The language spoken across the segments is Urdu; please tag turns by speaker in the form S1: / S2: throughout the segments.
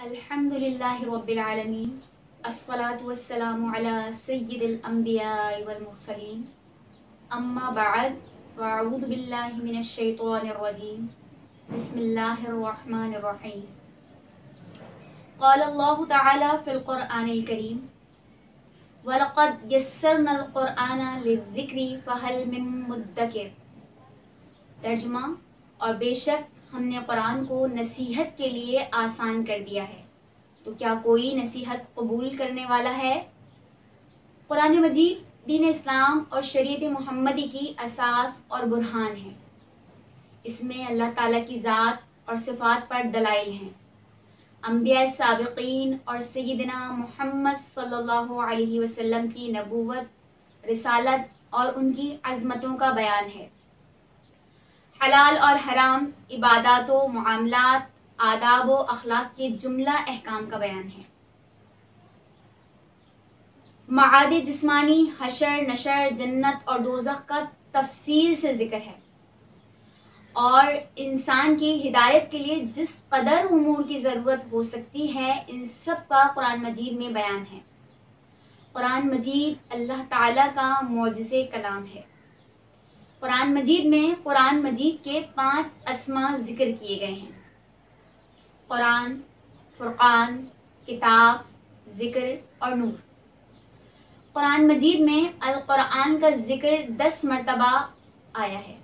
S1: الحمد لله رب العالمين الصلاة والسلام على سيد الأنبياء والمرسلين أما بعد وأعوذ بالله من الشيطان الرجيم بسم الله الرحمن الرحيم قال الله تعالى في القرآن الكريم ولقد يسرنا القرآن للذكر فهل من مدكر ترجمہ، اور بے شک ہم نے قرآن کو نصیحت کے لیے آسان کر دیا ہے۔ تو کیا کوئی نصیحت قبول کرنے والا ہے؟ قرآن مجید دین اسلام اور شریعت محمدی کی اساس اور برہان ہے۔ اس میں اللہ تعالیٰ کی ذات اور صفات پر دلائل ہیں۔ انبیاء سابقین اور سیدنا محمد صلی اللہ علیہ وسلم کی نبوت، رسالت اور ان کی عظمتوں کا بیان ہے۔ حلال اور حرام عبادات و معاملات، آداب و اخلاق کے جملہ احکام کا بیان ہے۔ معاد جسمانی، حشر، نشر، جنت اور دوزخ کا تفصیل سے ذکر ہے۔ اور انسان کی ہدایت کے لیے جس قدر امور کی ضرورت ہو سکتی ہے، ان سب کا قرآن مجید میں بیان ہے۔ قرآن مجید اللہ تعالیٰ کا معجز کلام ہے۔ قرآن مجید میں قرآن مجید کے پانچ اسما ذکر کیے گئے ہیں۔ قرآن، فرقان، کتاب، ذکر اور نور۔ قرآن مجید میں القرآن کا ذکر دس مرتبہ آیا ہے۔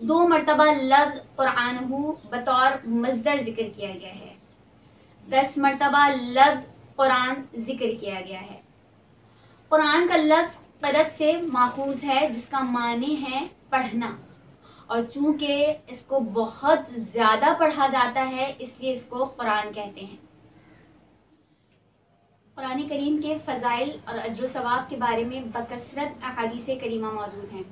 S1: دو مرتبہ لفظ قرآن ہو بطور مزدر ذکر کیا گیا ہے۔ دس مرتبہ لفظ قرآن ذکر کیا گیا ہے۔ قرآن کا لفظ قرت سے ماخوذ ہے، جس کا معنی ہے پڑھنا۔ اور چونکہ اس کو بہت زیادہ پڑھا جاتا ہے، اس لیے اس کو قرآن کہتے ہیں۔ قرآن کریم کے فضائل اور اجر و ثواب کے بارے میں بکثرت احادیث کریمہ موجود ہیں۔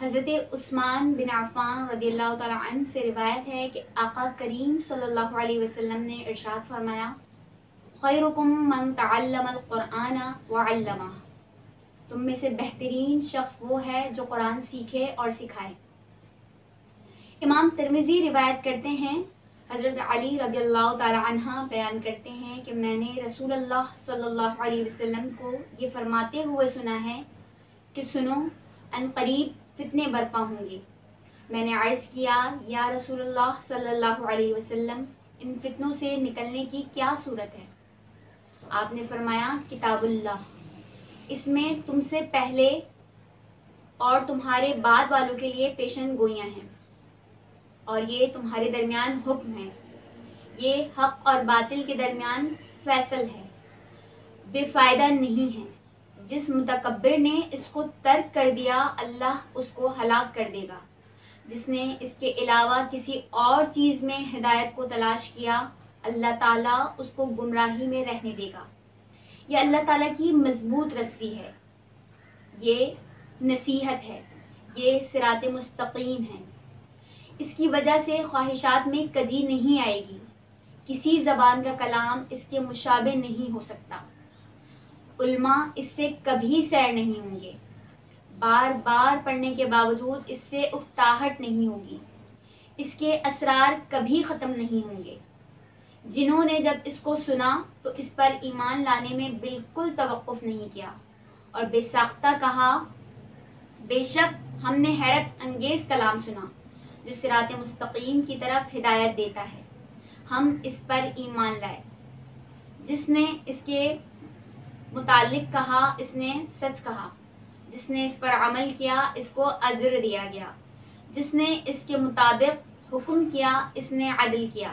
S1: حضرت عثمان بن عفان رضی اللہ تعالیٰ عنہ سے روایت ہے کہ آقا کریم صلی اللہ علیہ وسلم نے ارشاد فرمایا، خیرکم من تعلم القرآن وعلمہ تم میں سے بہترین شخص وہ ہے جو قرآن سیکھے اور سکھائے۔ امام ترمیزی روایت کرتے ہیں، حضرت علی رضی اللہ تعالی عنہ بیان کرتے ہیں کہ میں نے رسول اللہ صلی اللہ علیہ وسلم کو یہ فرماتے ہوئے سنا ہے کہ سنو، ان قریب فتنے برپا ہوں گے۔ میں نے عرض کیا، یا رسول اللہ صلی اللہ علیہ وسلم، ان فتنوں سے نکلنے کی کیا صورت ہے؟ آپ نے فرمایا، کتاب اللہ۔ اس میں تم سے پہلے اور تمہارے بعد والوں کے لیے پیشن گوئیاں ہیں۔ اور یہ تمہارے درمیان حکم ہے۔ یہ حق اور باطل کے درمیان فیصل ہے۔ بے فائدہ نہیں ہے۔ جس متکبر نے اس کو ترک کر دیا، اللہ اس کو ہلاک کر دے گا۔ جس نے اس کے علاوہ کسی اور چیز میں ہدایت کو تلاش کیا، اللہ تعالیٰ اس کو گمراہی میں رہنے دے گا۔ یہ اللہ تعالیٰ کی مضبوط رسی ہے۔ یہ نصیحت ہے۔ یہ سرات مستقیم ہے۔ اس کی وجہ سے خواہشات میں کجی نہیں آئے گی۔ کسی زبان کا کلام اس کے مشابہ نہیں ہو سکتا۔ علماء اس سے کبھی سیر نہیں ہوں گے۔ بار بار پڑھنے کے باوجود اس سے اکتاہٹ نہیں ہوگی۔ اس کے اسرار کبھی ختم نہیں ہوں گے۔ جنہوں نے جب اس کو سنا تو اس پر ایمان لانے میں بالکل توقف نہیں کیا اور بے ساختہ کہا، بے شک ہم نے حیرت انگیز کلام سنا جو سرات مستقیم کی طرف ہدایت دیتا ہے۔ ہم اس پر ایمان لائے۔ جس نے اس کے متعلق کہا، اس نے سچ کہا۔ جس نے اس پر عمل کیا، اس کو عذر دیا گیا۔ جس نے اس کے مطابق حکم کیا، اس نے عدل کیا۔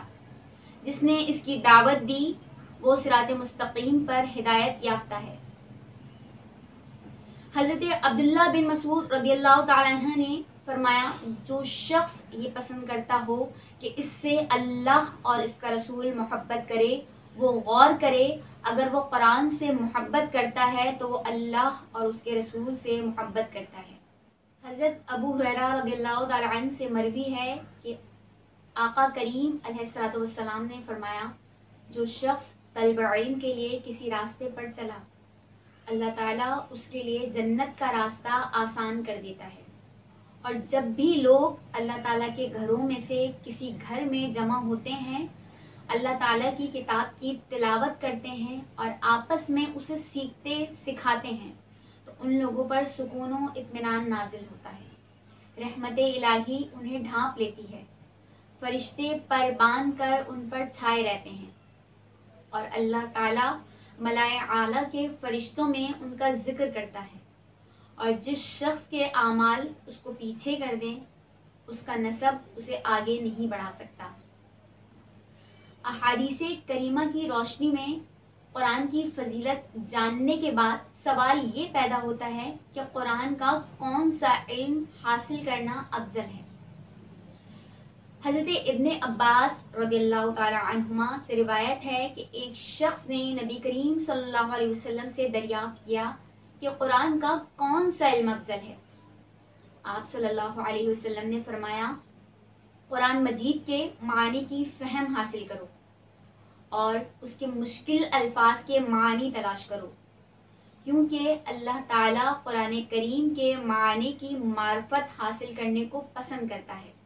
S1: جس نے اس کی دعوت دی، وہ سرات مستقیم پر ہدایت یافتہ ہے۔ حضرت عبداللہ بن مسعود رضی اللہ تعالیٰ عنہ نے فرمایا، جو شخص یہ پسند کرتا ہو کہ اس سے اللہ اور اس کا رسول محبت کرے، وہ غور کرے، اگر وہ قرآن سے محبت کرتا ہے، تو وہ اللہ اور اس کے رسول سے محبت کرتا ہے۔ حضرت ابو حریرہ رضی اللہ تعالیٰ عنہ سے مروی ہے کہ آقا کریم علیہ السلاۃ والسلام نے فرمایا، جو شخص طلب علم کے لیے کسی راستے پر چلا، اللہ تعالیٰ اس کے لیے جنت کا راستہ آسان کر دیتا ہے۔ اور جب بھی لوگ اللہ تعالیٰ کے گھروں میں سے کسی گھر میں جمع ہوتے ہیں، اللہ تعالیٰ کی کتاب کی تلاوت کرتے ہیں اور آپس میں اسے سیکھتے، سکھاتے ہیں، تو ان لوگوں پر سکون و اطمینان نازل ہوتا ہے۔ رحمت الہی انہیں ڈھانپ لیتی ہے۔ فرشتے پر باندھ کر ان پر چھائے رہتے ہیں۔ اور اللہ تعالیٰ ملائے اعلیٰ کے فرشتوں میں ان کا ذکر کرتا ہے۔ اور جس شخص کے اعمال اس کو پیچھے کر دیں، اس کا نصب اسے آگے نہیں بڑھا سکتا۔ احادیث کریمہ کی روشنی میں قرآن کی فضیلت جاننے کے بعد سوال یہ پیدا ہوتا ہے کہ قرآن کا کون سا علم حاصل کرنا افضل ہے۔ حضرت ابن عباس رضی اللہ تعالی عنہما سے روایت ہے کہ ایک شخص نے نبی کریم صلی اللہ علیہ وسلم سے دریافت کیا کہ قرآن کا کون سا علم افضل ہے۔ آپ صلی اللہ علیہ وسلم نے فرمایا، قرآن مجید کے معنی کی فہم حاصل کرو اور اس کے مشکل الفاظ کے معنی تلاش کرو۔ کیونکہ اللہ تعالیٰ قرآن کریم کے معنی کی معرفت حاصل کرنے کو پسند کرتا ہے۔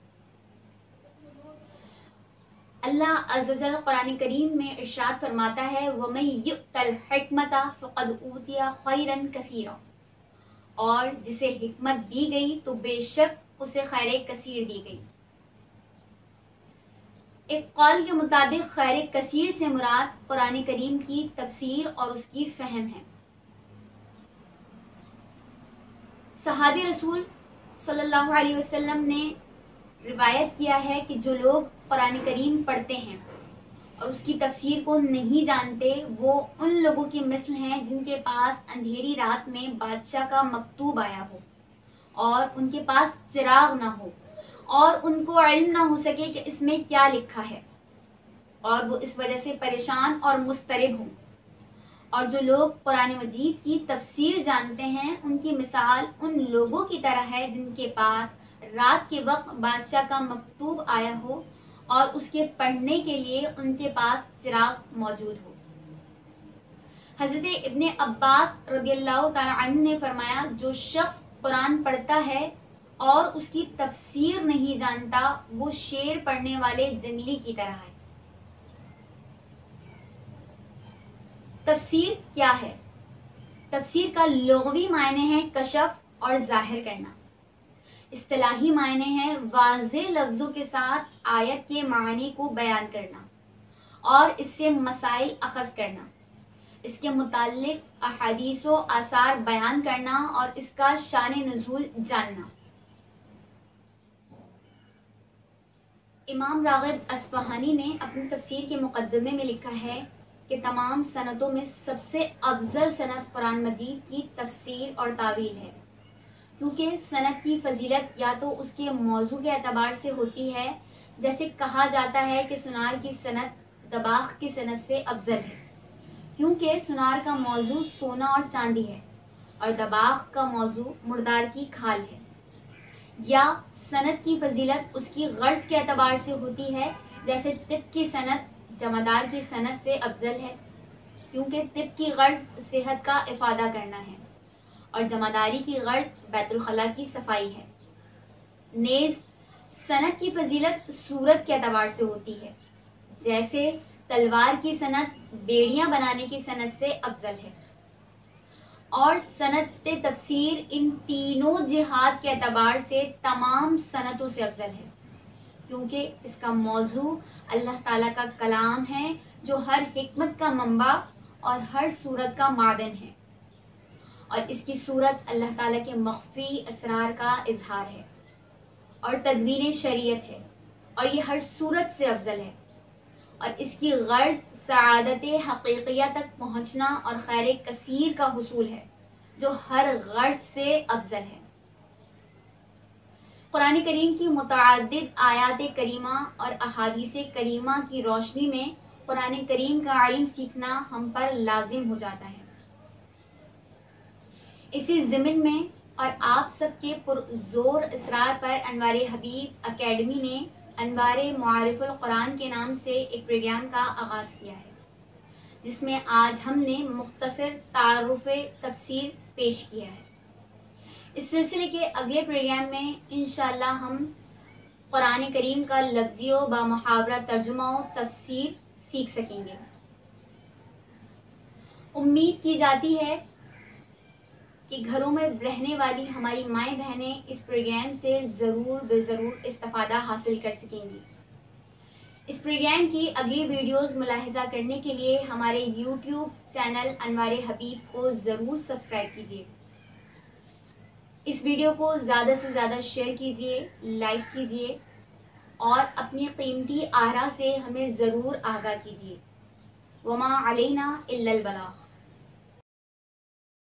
S1: اللہ عز و جل قرآن کریم میں ارشاد فرماتا ہے، وَمَن يُؤْتَ الْحِكْمَةَ فَقَدْ أُوتِيَ خَيْرًا كَثِيرًا اور جسے حکمت دی گئی تو بے شک اسے خیر کثیر دی گئی۔ ایک قول کے مطابق خیر کثیر سے مراد قرآن کریم کی تفسیر اور اس کی فہم ہے۔ صحابی رسول صلی اللہ علیہ وسلم نے روایت کیا ہے کہ جو لوگ قرآن کریم پڑھتے ہیں اور اس کی تفسیر کو نہیں جانتے، وہ ان لوگوں کی مثل ہیں جن کے پاس اندھیری رات میں بادشاہ کا مکتوب آیا ہو اور ان کے پاس چراغ نہ ہو اور ان کو علم نہ ہو سکے کہ اس میں کیا لکھا ہے اور وہ اس وجہ سے پریشان اور مسترب ہوں۔ اور جو لوگ قرآن مجید کی تفسیر جانتے ہیں، ان کی مثال ان لوگوں کی طرح ہے جن کے پاس رات کے وقت بادشاہ کا مکتوب آیا ہو اور اس کے پڑھنے کے لیے ان کے پاس چراغ موجود ہو۔ حضرت ابن عباس رضی اللہ تعالی عنہ نے فرمایا، جو شخص قرآن پڑھتا ہے اور اس کی تفسیر نہیں جانتا، وہ شیر پڑھنے والے جنگلی کی طرح ہے۔ تفسیر کیا ہے؟ تفسیر کا لغوی معنی ہے کشف اور ظاہر کرنا۔ اصطلاحی معنی ہے واضح لفظوں کے ساتھ آیت کے معنی کو بیان کرنا اور اس سے مسائل اخذ کرنا۔ اس کے متعلق احادیث و آثار بیان کرنا اور اس کا شان نزول جاننا۔ امام راغب اسفہانی نے اپنی تفسیر کے مقدمے میں لکھا ہے کہ تمام صنعتوں میں سب سے افضل صنعت قرآن مجید کی تفسیر اور تعویل ہے۔ کیونکہ صنعت کی فضیلت یا تو اس کے موضوع کے اعتبار سے ہوتی ہے، جیسے کہا جاتا ہے کہ سنار کی صنعت دباغ کی صنعت سے افضل ہے۔ کیونکہ سنار کا موضوع سونا اور چاندی ہے اور دباغ کا موضوع مردار کی کھال ہے۔ یا صنعت کی فضیلت اس کی غرض کے اعتبار سے ہوتی ہے، جیسے طب کی صنعت جمعدار کی صنعت سے افضل ہے، کیونکہ طب کی غرض صحت کا افادہ کرنا ہے۔ اور جمعداری کی غرض بیت الخلاء کی صفائی ہے۔ نیز صنعت کی فضیلت صورت کے اعتبار سے ہوتی ہے۔ جیسے، تلوار کی صنعت بیڑیاں بنانے کی صنعت سے افضل ہے۔ اور صنعت تفسیر ان تینوں جہاد کے اعتبار سے تمام صنعتوں سے افضل ہے۔ کیونکہ اس کا موضوع اللہ تعالیٰ کا کلام ہے، جو ہر حکمت کا منبع اور ہر صورت کا معدن ہے۔ اور اس کی صورت اللہ تعالیٰ کے مخفی اسرار کا اظہار ہے اور تدوین شریعت ہے اور یہ ہر صورت سے افضل ہے اور اس کی غرض سعادت حقیقیہ تک پہنچنا اور خیر کثیر کا حصول ہے، جو ہر غرض سے افضل ہے۔ قرآن کریم کی متعدد آیات کریمہ اور احادیث کریمہ کی روشنی میں قرآن کریم کا علم سیکھنا ہم پر لازم ہو جاتا ہے۔ اسی ضمن میں اور آپ سب کے پرزور اسرار پر انوار حبیب اکیڈمی نے انوار معارف القرآن کے نام سے ایک پروگرام کا آغاز کیا ہے، جس میں آج ہم نے مختصر تعارف تفسیر پیش کیا ہے۔ اس سلسلے کے اگلے پروگرام میں انشاءاللہ ہم قرآن کریم کا لفظی و با محاورہ ترجمہ و تفسیر سیکھ سکیں گے۔ امید کی جاتی ہے کہ گھروں میں رہنے والی ہماری مائیں بہنیں اس پروگرام سے ضرور بے ضرور استفادہ حاصل کر سکیں گی۔ اس پروگرام کی اگلی ویڈیوز ملاحظہ کرنے کے لیے ہمارے یوٹیوب چینل انوار حبیب کو ضرور سبسکرائب کیجیے۔ اس ویڈیو کو زیادہ سے زیادہ شیئر کیجیے، لائک کیجیے اور اپنی قیمتی آرا سے ہمیں ضرور آگاہ کیجیے۔ وما علینا الا البلاغ۔